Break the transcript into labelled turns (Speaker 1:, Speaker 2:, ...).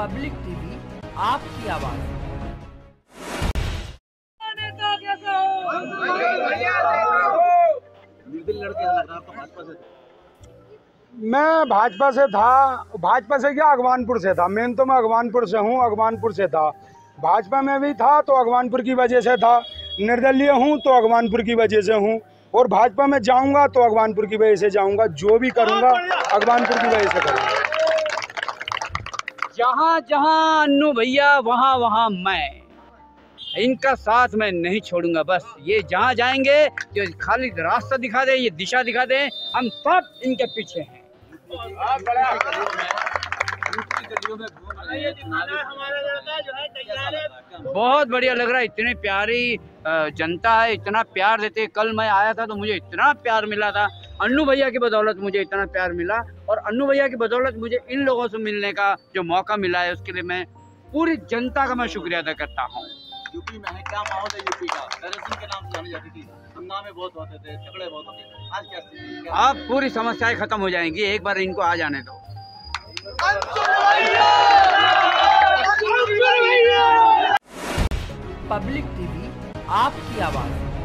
Speaker 1: Public TV, आपकी आवाज़।
Speaker 2: मैं भाजपा से था, भाजपा से क्या अगवानपुर से था? मेन तो मैं अगवानपुर से हूँ, अगवानपुर से था। भाजपा में भी था तो अगवानपुर की वजह से था। निर्दलीय हूँ तो अगवानपुर की वजह से हूँ। और भाजपा में जाऊँगा तो अगवानपुर की वजह से जाऊँगा। जो भी करूँगा, अगवानपुर की वजह से करूँगा।
Speaker 3: जहाँ जहाँ अन्नू भैया वहाँ वहाँ मैं। इनका साथ मैं नहीं छोड़ूँगा बस ये जहाँ जाएँगे जो खाली रास्ता दिखा दे ये दिशा दिखा दे हम सब इनके पीछे हैं। बहुत बढ़िया लग रहा है इतनी प्यारी जनता है इतना प्यार देते कल मैं आया था तो मुझे इतना प्यार मिला था। अन्नू भैया की बदौलत मुझे इतना प्यार मिला और अन्नू भैया की बदौलत मुझे इन लोगों से मिलने का जो मौका मिला है उसके लिए मैं पूरी जनता का मैं शुक्रिया अदा करता हूँ।
Speaker 4: यूपी में है क्या माहौल है यूपी का? टेररिज्म के नाम से जानी जाती थी। हंगामे बहुत होते थे झगड़े बहुत होते थे। आज क्या स्थिति क्या
Speaker 3: अब पूरी समस्याएँ खत्म हो जाएँगी एक बार इनको आ जाने दो।
Speaker 1: पब्लिक टीवी आपकी आवाज़।